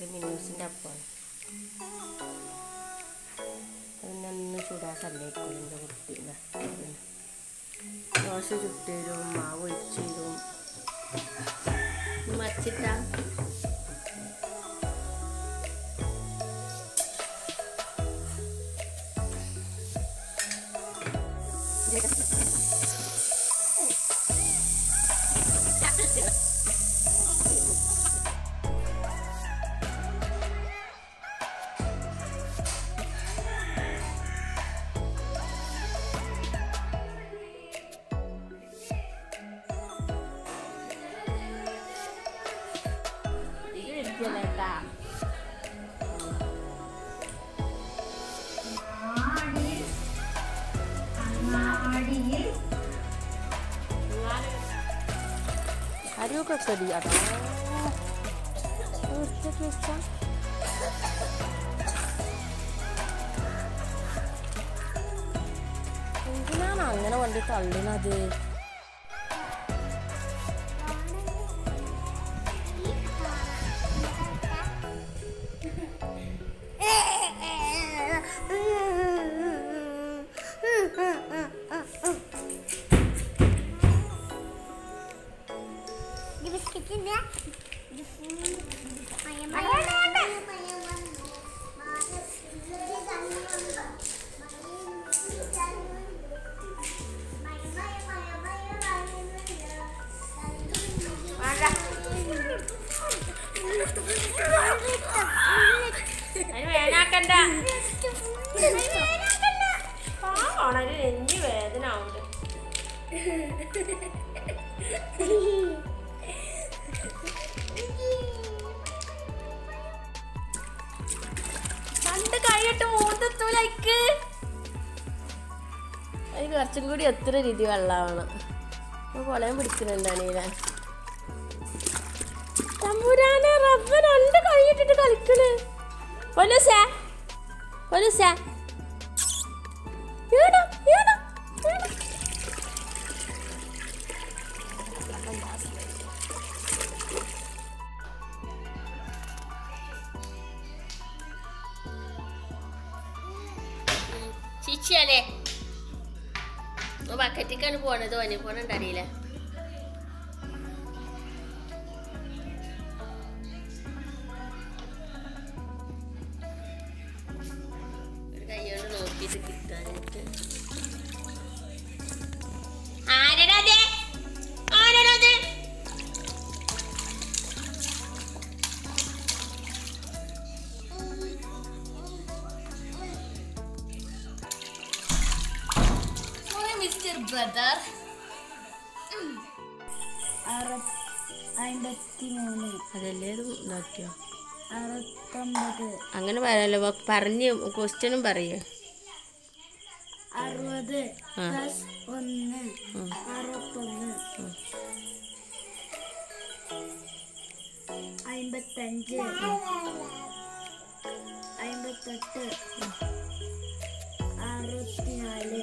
ഇത് മിന്നൂസിന്റെ അപ്പമാണ്. പിന്നെ ഒന്ന് ചൂടാൻ സമ്മതിക്കൂല എന്റെ കുട്ടി ഇതാ. പിന്നെ ദോശ ചുട്ട് മാവ് ഒഴിച്ച് തരും അരിയൊക്കെ ചെടി അതാ ഉച്ചയ്ക്ക് വെച്ചാ എന്തിനാണ് അങ്ങനെ വണ്ടി തള്ളുന്നത് ബിസ്ക്കറ്റിന്റെ വേനാക്കണ്ട പാവാണ് അതിന് നെഞ്ഞ് വേദന ആവുന്നുണ്ട് രണ്ട് കൈയിട്ട് മൂന്നെത്തൂലൈക്ക് അതിന് കുറച്ചും കൂടി എത്ര രീതി വെള്ളമാണ് കൊലയും പിടിക്കുന്നുണ്ടാണീല തമ്പുരാനെ റബ്ബ് രണ്ട് കൈയിട്ടിട്ട് കളിക്കണേ. പൊലൂസേ Guarda se. Iuna, uno, Iuna. Cicciele. Ma che ti cani buono, dove ne puoi andare lei? Brother. അങ്ങനെ പറയല്ലോ പറഞ്ഞ് ക്വസ്റ്റ്യനും പറയേ. അറുപത്. പ്ലസ് ഒന്ന്. അറുപത്തൊന്ന്. അമ്പത്തഞ്ച് അമ്പത്തെട്ട് അറുപത്തിനാല്.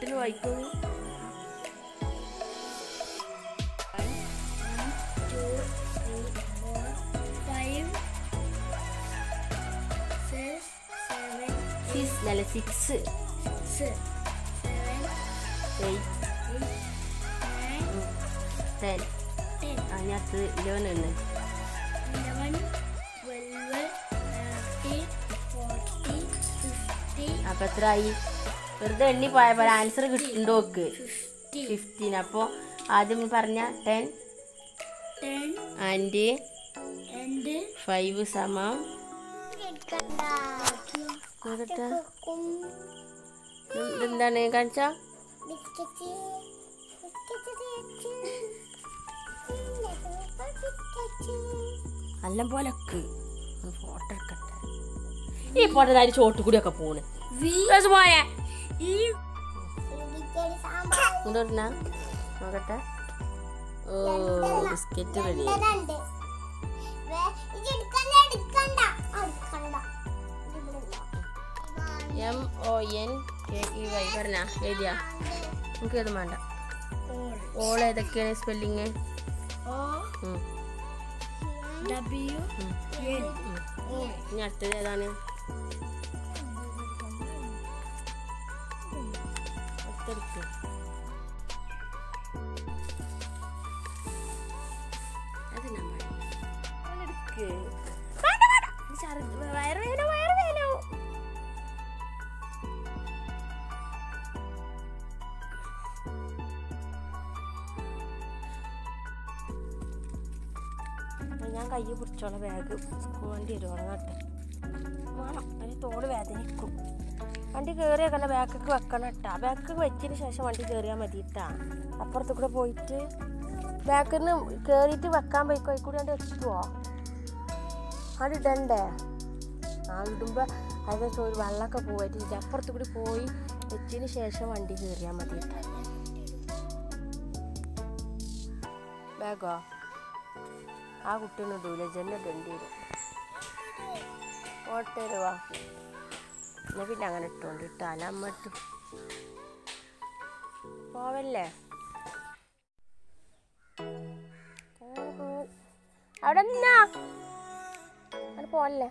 seven, സിക്സ് നല്ല സിക്സ് ടെൻ അതിനകത്ത് ഇലവൻ fifteen, അപ്പം എത്ര ആയി വെറുതെ എണ്ണി പോയ പോലെ ആൻസർ കിട്ടുന്നുണ്ടോ fifteen, ഫിഫ്റ്റീൻ അപ്പോൾ ആദ്യം പറഞ്ഞ ടെൻ ആൻഡ് ഫൈവ് സമം. എന്താണ് കാണിച്ച? നല്ല പോലെ ഫോട്ടോ എടുക്കട്ടെ. ഈ ഫോട്ടോ ചോട്ട് കൂടിയൊക്കെ പോണ്. പോയേ കൊണ്ടുവരണ നോക്കട്ടെ. ഓ biscuit ready? M O N K E Y പറഞ്ഞ? എഴുതിയാ? നമുക്ക് ഏതും വേണ്ട. ഓൾ ഏതൊക്കെയാണ് സ്പെല്ലിങ് ഓ. ഇനി അടുത്തത് ഏതാണ്? അടുത്തെടുക്ക് അത് നമ്മൾ. എടുക്ക്. വേണ്ട വേണ്ട. ഇത് ഛർദ്ദി- വയറ് വേനോ വയറ് ഞാൻ കൈ പിടിച്ചോളാം ബാഗ് പോകേണ്ടി വരുവാണ് നട്ടെ. തോട് വേദനിക്കും. വണ്ടി കയറിയ കണ്ട ബാക്കൊക്കെ വെക്കണം കേട്ടാ ബാക്കൊക്കെ വെച്ചതിന് ശേഷം വണ്ടി കയറിയാൽ മതി കേട്ടാ അപ്പുറത്ത് കൂടെ പോയിട്ട് ബാക്കിൽ നിന്ന് കയറിയിട്ട് വെക്കാൻ പോയിക്കോ കൂടി കണ്ട് വെച്ചിട്ടോ അത് ഇടണ്ടേ? ആ ഇടുമ്പോൾ അതിനകത്ത് ഒരു വെള്ളമൊക്കെ പോയിട്ട് അപ്പുറത്ത് കൂടി പോയി വെച്ചതിന് ശേഷം വണ്ടി കയറിയാൽ മതി കേട്ടോ ബാഗോ? ആ കുട്ടീനെ ഇടൂല. ജന്നെ ഇടേണ്ടി വരും. ഓട്ടരുവാ. എന്നാ പിന്നെ അങ്ങനെ ഇട്ടുകൊണ്ട് ഇട്ടാല അമ്മ ഇട്ടു. പോവല്ലേ? അവിടെ നിന്നാ. അവിടെ പോവല്ലേ?